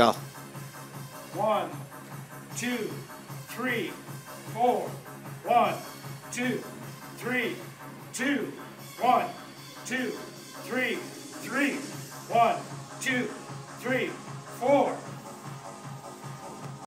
Go. One, two, three, four. One, two, three, two. One, two, three, three. One, two, three, four.